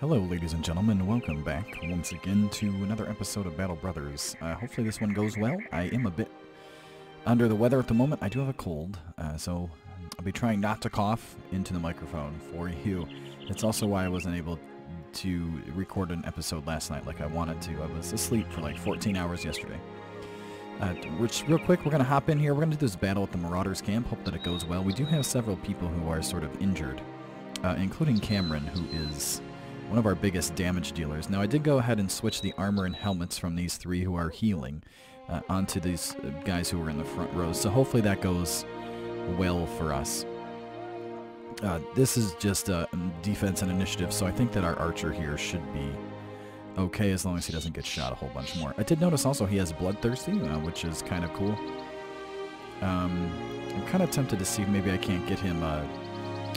Hello, ladies and gentlemen. Welcome back once again to another episode of Battle Brothers. Uh, hopefully this one goes well. I am a bit under the weather at the moment. I do have a cold, uh, so I'll be trying not to cough into the microphone for you. That's also why I wasn't able to record an episode last night like I wanted to. I was asleep for like 14 hours yesterday. Uh, which, real quick, we're going to hop in here. We're going to do this battle at the Marauders camp. Hope that it goes well. We do have several people who are sort of injured, uh, including Cameron, who is one of our biggest damage dealers. Now, I did go ahead and switch the armor and helmets from these three who are healing uh, onto these uh, guys who are in the front rows. So hopefully that goes well for us. Uh, this is just uh, defense and initiative, so I think that our archer here should be okay as long as he doesn't get shot a whole bunch more. I did notice also he has Bloodthirsty, uh, which is kind of cool. Um, I'm kind of tempted to see if maybe I can't get him uh,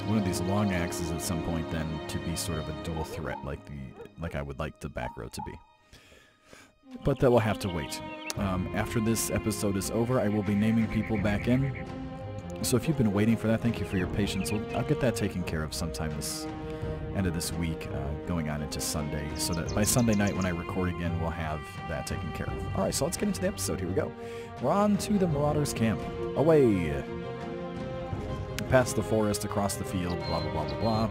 one of these long axes at some point then to be sort of a dual threat like the like I would like the back row to be. But that will have to wait. Um, after this episode is over, I will be naming people back in. So if you've been waiting for that, thank you for your patience. I'll get that taken care of sometime this end of this week, uh, going on into Sunday, so that by Sunday night when I record again, we'll have that taken care of. All right, so let's get into the episode. Here we go. We're on to the Marauders camp. Away! Past the forest, across the field, blah, blah, blah, blah, blah.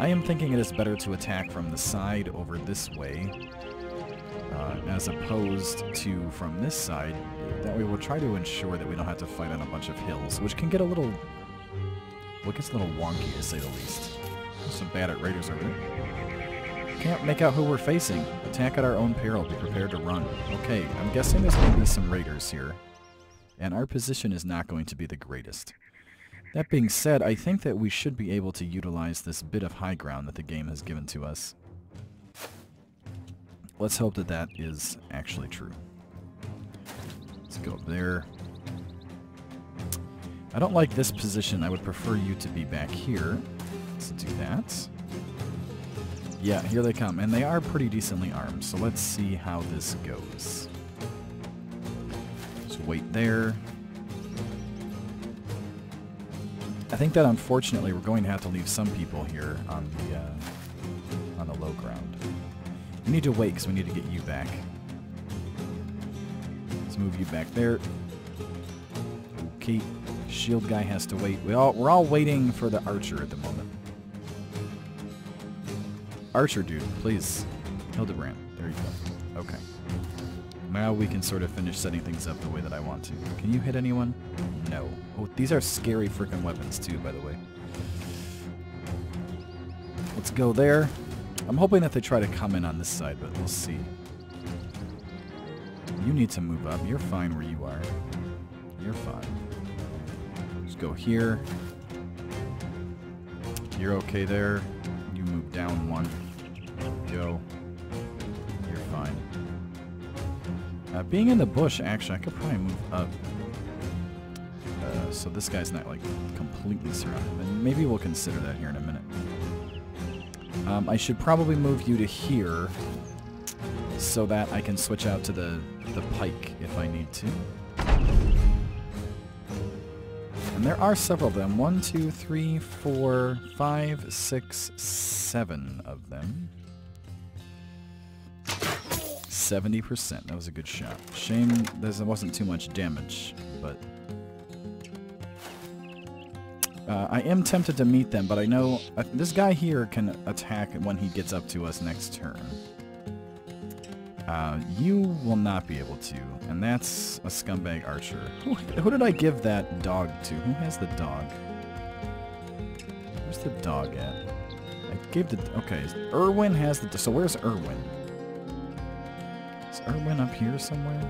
I am thinking it is better to attack from the side over this way, uh, as opposed to from this side. That way we'll try to ensure that we don't have to fight on a bunch of hills, which can get a little... Well, gets a little wonky, to say the least. Some bad at raiders over there. Can't make out who we're facing. Attack at our own peril. Be prepared to run. Okay, I'm guessing there's going to be some raiders here. And our position is not going to be the greatest. That being said, I think that we should be able to utilize this bit of high ground that the game has given to us. Let's hope that that is actually true. Let's go up there. I don't like this position. I would prefer you to be back here. Let's do that. Yeah, here they come. And they are pretty decently armed, so let's see how this goes. Just wait there. I think that unfortunately we're going to have to leave some people here on the uh, on the low ground. We need to wait because we need to get you back. Let's move you back there. Okay, shield guy has to wait. We all we're all waiting for the archer at the moment. Archer dude, please. Hildebrand. There you go. Okay. Now we can sort of finish setting things up the way that I want to. Can you hit anyone? No. Oh, these are scary freaking weapons too, by the way. Let's go there. I'm hoping that they try to come in on this side, but we'll see. You need to move up. You're fine where you are. You're fine. Just go here. You're okay there. You move down one. Go. Uh, being in the bush, actually, I could probably move up. Uh, so this guy's not, like, completely surrounded. And maybe we'll consider that here in a minute. Um, I should probably move you to here so that I can switch out to the, the pike if I need to. And there are several of them. One, two, three, four, five, six, seven of them. 70%. That was a good shot. Shame there wasn't too much damage, but... Uh, I am tempted to meet them, but I know uh, this guy here can attack when he gets up to us next turn. Uh, you will not be able to, and that's a scumbag archer. Who, who did I give that dog to? Who has the dog? Where's the dog at? I gave the... Okay, Erwin has the... So where's Erwin? Is Erwin up here somewhere?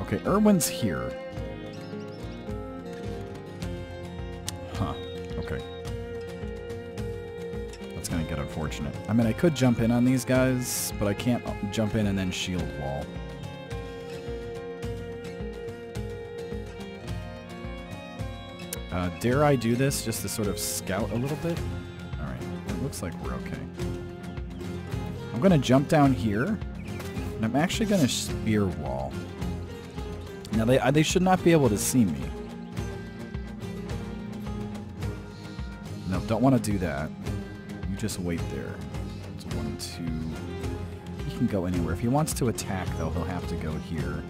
Okay, Erwin's here. Huh. Okay. That's gonna get unfortunate. I mean, I could jump in on these guys, but I can't jump in and then shield wall. Uh, dare I do this just to sort of scout a little bit? Alright, it looks like we're okay. Going to jump down here, and I'm actually going to spear wall. Now, they, they should not be able to see me. No, don't want to do that. You just wait there. It's one, two. He can go anywhere. If he wants to attack, though, he'll have to go here.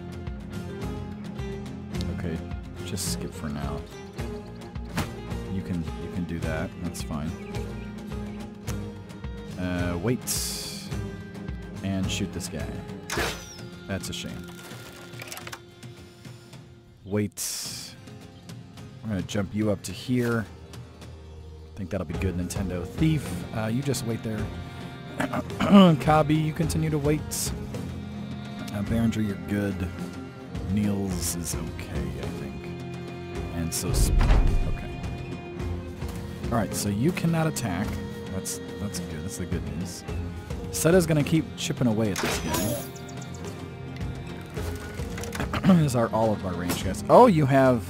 Okay, just skip for now. You can you can do that. That's fine. Uh, wait and shoot this guy. That's a shame. Wait. We're gonna jump you up to here. I think that'll be good, Nintendo. Thief, uh, you just wait there. Kabi, you continue to wait. Uh, Behringer, you're good. Niels is okay, I think. And so, okay. Alright, so you cannot attack. That's that's good. That's the good news. Seta's gonna keep chipping away at this guy. These are all of our range guys. Oh, you have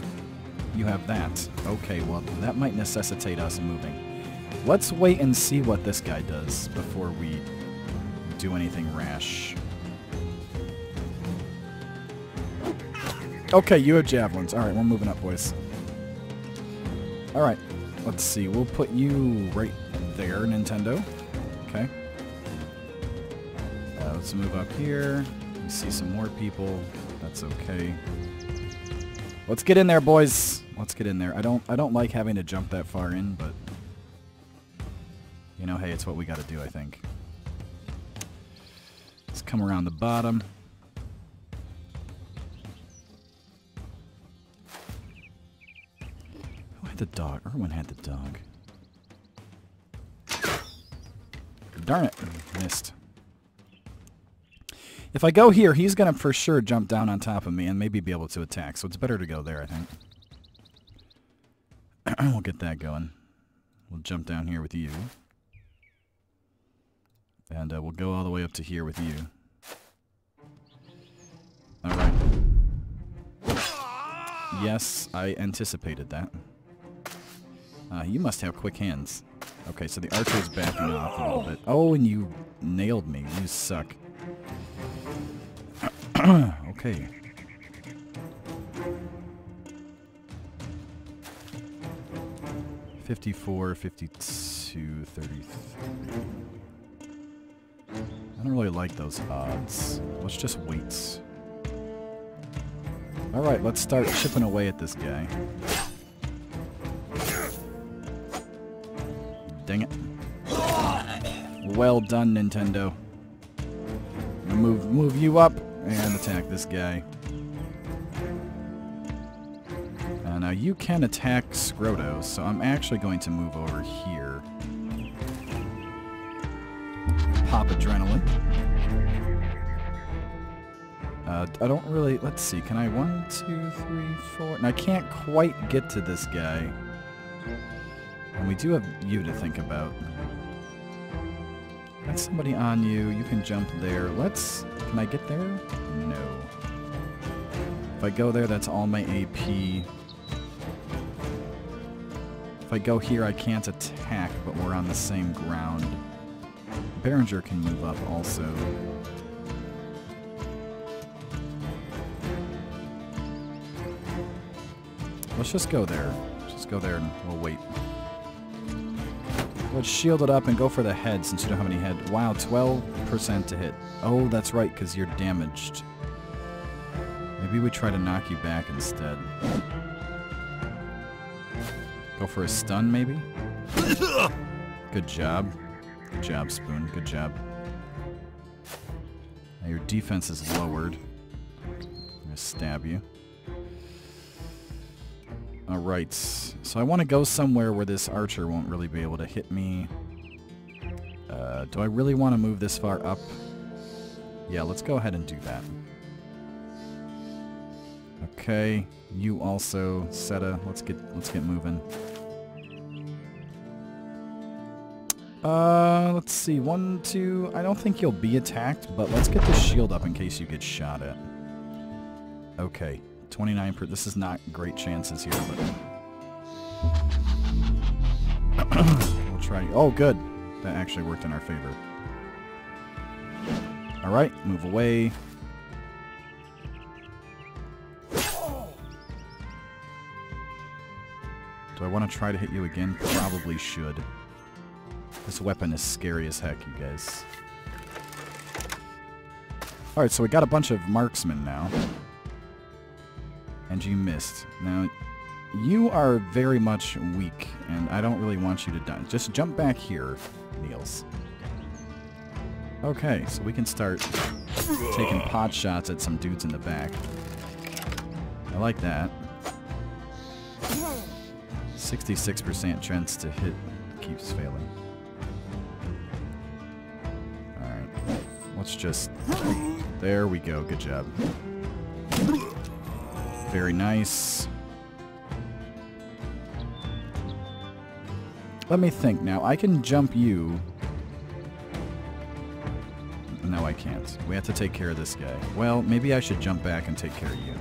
you have that. Okay, well, that might necessitate us moving. Let's wait and see what this guy does before we do anything rash. Okay, you have javelins. Alright, we're moving up, boys. Alright, let's see. We'll put you right there, Nintendo. Let's move up here. See some more people. That's okay. Let's get in there, boys. Let's get in there. I don't I don't like having to jump that far in, but you know, hey, it's what we got to do, I think. Let's come around the bottom. Who had the dog? Erwin had the dog. Darn it. Missed. If I go here, he's going to for sure jump down on top of me and maybe be able to attack. So it's better to go there, I think. we'll get that going. We'll jump down here with you. And uh, we'll go all the way up to here with you. Alright. Yes, I anticipated that. Uh, you must have quick hands. Okay, so the archer's backing off a little bit. Oh, and you nailed me. You suck. okay. Fifty-four, fifty-two, thirty-three. I don't really like those odds. Let's just wait. Alright, let's start chipping away at this guy. Dang it. Well done, Nintendo. Move, move you up and attack this guy. Uh, now you can attack Scroto, so I'm actually going to move over here. Pop Adrenaline. Uh, I don't really... Let's see. Can I... One, two, three, four... And I can't quite get to this guy. And we do have you to think about. Got somebody on you. You can jump there. Let's... Can I get there? No. If I go there, that's all my AP. If I go here, I can't attack, but we're on the same ground. Behringer can move up also. Let's just go there. Just go there and we'll wait. Let's shield it up and go for the head since you don't have any head. Wow, 12% to hit. Oh, that's right, because you're damaged. Maybe we try to knock you back instead. Go for a stun, maybe? Good job. Good job, Spoon. Good job. Now your defense is lowered. I'm going to stab you. Alright, so I want to go somewhere where this archer won't really be able to hit me. Uh, do I really want to move this far up? Yeah, let's go ahead and do that. Okay, you also, Seta, let's get let's get moving. Uh, let's see, one, two, I don't think you'll be attacked, but let's get the shield up in case you get shot at. Okay, 29 per... This is not great chances here, but... we'll try... Oh, good. That actually worked in our favor. Alright, move away. Do I want to try to hit you again? Probably should. This weapon is scary as heck, you guys. Alright, so we got a bunch of marksmen now. And you missed. Now, you are very much weak, and I don't really want you to die. Just jump back here, Niels. Okay, so we can start taking pot shots at some dudes in the back. I like that. 66% chance to hit keeps failing. Alright. Let's just... There we go. Good job. Very nice. Let me think now. I can jump you. No, I can't. We have to take care of this guy. Well, maybe I should jump back and take care of you.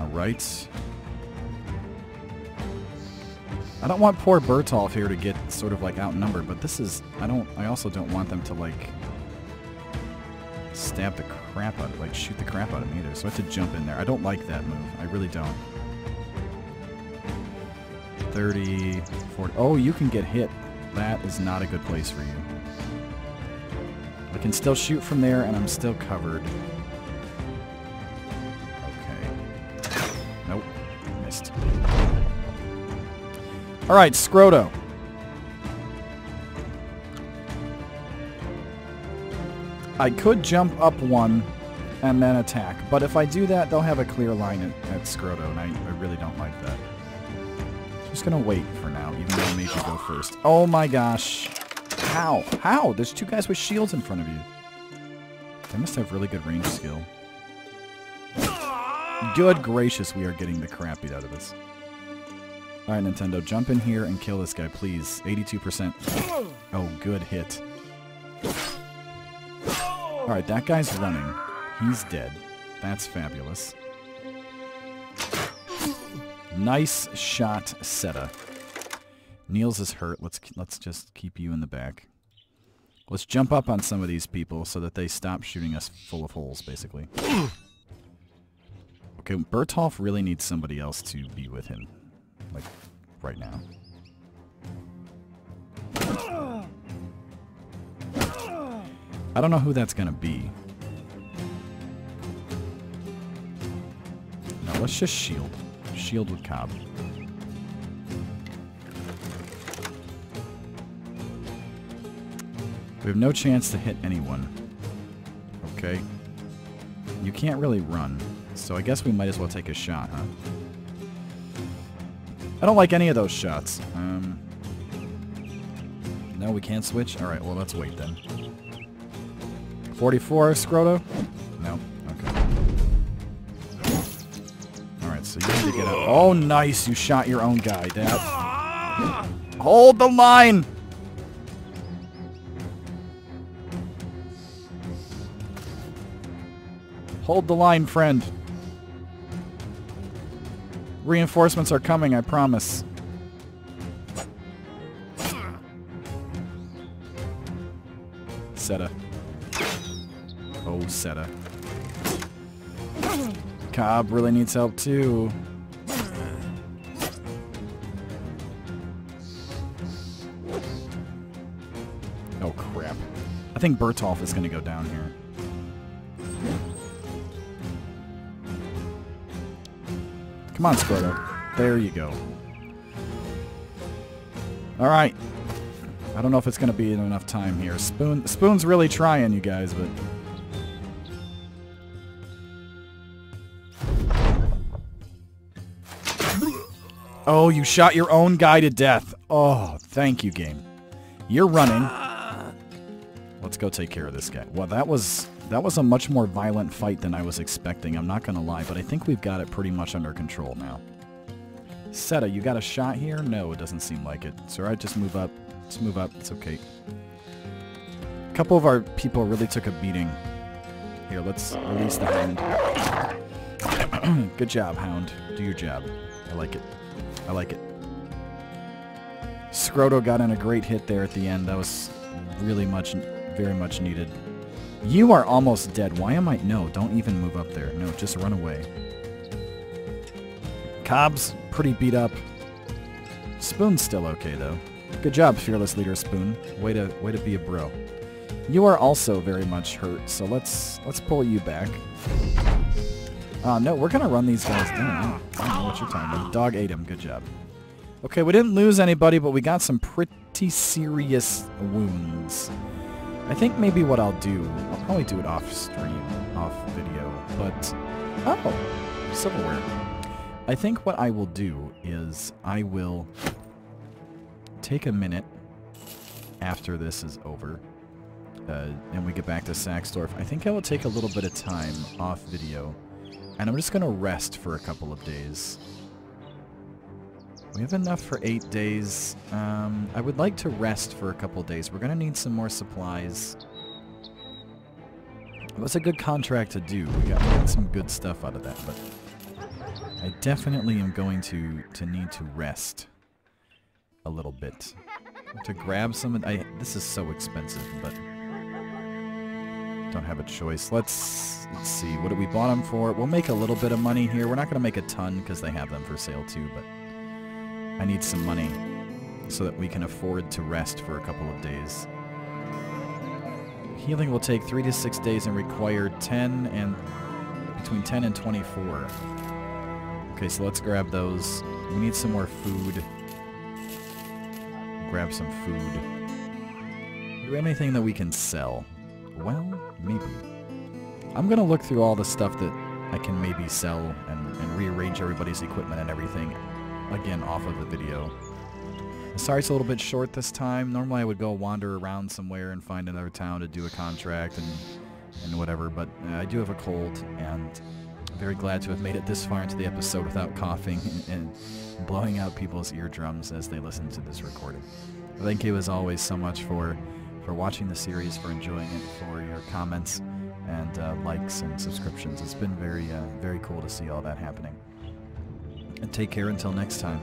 Alright. I don't want poor Bertolf here to get sort of like outnumbered, but this is I don't I also don't want them to like stab the crap out of like shoot the crap out of me either. So I have to jump in there. I don't like that move. I really don't. 30, 40. Oh, you can get hit. That is not a good place for you. I can still shoot from there and I'm still covered. Okay. Nope. Missed. Alright, Scroto. I could jump up one and then attack, but if I do that, they'll have a clear line at, at Scroto, and I, I really don't like that. Just gonna wait for now, even though I made you go first. Oh my gosh. How? How? There's two guys with shields in front of you. They must have really good range skill. Good gracious, we are getting the crap beat out of us. Alright, Nintendo, jump in here and kill this guy, please. 82%. Oh, good hit. Alright, that guy's running. He's dead. That's fabulous. Nice shot, Seta. Niels is hurt. Let's let's just keep you in the back. Let's jump up on some of these people so that they stop shooting us full of holes, basically. Okay, Bertolf really needs somebody else to be with him. Like, right now. I don't know who that's gonna be. No, let's just shield. Shield with Cobb. We have no chance to hit anyone. Okay. You can't really run, so I guess we might as well take a shot, huh? I don't like any of those shots. Um, no, we can't switch? Alright, well, let's wait then. 44, Scroto? No. Okay. Alright, so you need to get up. Oh, nice! You shot your own guy. That... Hold the line! Hold the line, friend. Reinforcements are coming, I promise. Seta. Oh, Seta. Cobb really needs help too. Oh crap. I think Bertolf is to go down here. Come on, Scroto. There you go. All right. I don't know if it's going to be enough time here. Spoon, Spoon's really trying, you guys, but... Oh, you shot your own guy to death. Oh, thank you, game. You're running. Let's go take care of this guy. Well, that was that was a much more violent fight than I was expecting, I'm not going to lie, but I think we've got it pretty much under control now. Seta, you got a shot here? No, it doesn't seem like it. So I just move up. Let's move up. It's okay. A couple of our people really took a beating. Here, let's release the Hound. Good job, Hound. Do your job. I like it. I like it. Scroto got in a great hit there at the end. That was really much, very much needed. You are almost dead. Why am I... No, don't even move up there. No, just run away. Cobb's pretty beat up. Spoon's still okay, though. Good job, Fearless Leader Spoon. Way to way to be a bro. You are also very much hurt, so let's let's pull you back. Uh, no, we're gonna run these guys down. Talking about. Dog ate him. Good job. Okay, we didn't lose anybody, but we got some pretty serious wounds. I think maybe what I'll do, I'll probably do it off stream, off video, but, oh, silverware. I think what I will do is I will take a minute after this is over uh, and we get back to Saxdorf. I think I will take a little bit of time off video and I'm just going to rest for a couple of days. We have enough for eight days. Um, I would like to rest for a couple days. We're going to need some more supplies. It was a good contract to do. We got some good stuff out of that, but I definitely am going to, to need to rest a little bit. To grab some... I, this is so expensive, but don't have a choice. Let's, let's see. What do we bought them for? We'll make a little bit of money here. We're not going to make a ton because they have them for sale too, but I need some money so that we can afford to rest for a couple of days. Healing will take 3 to 6 days and require 10 and between 10 and 24. Okay, so let's grab those. We need some more food. Grab some food. Do we have anything that we can sell? Well, maybe. I'm going to look through all the stuff that I can maybe sell and, and rearrange everybody's equipment and everything again off of the video. Sorry it's a little bit short this time. Normally I would go wander around somewhere and find another town to do a contract and, and whatever, but uh, I do have a cold and I'm very glad to have made it this far into the episode without coughing and, and blowing out people's eardrums as they listen to this recording. Thank you as always so much for, for watching the series, for enjoying it, for your comments and uh, likes and subscriptions. It's been very, uh, very cool to see all that happening. And take care until next time.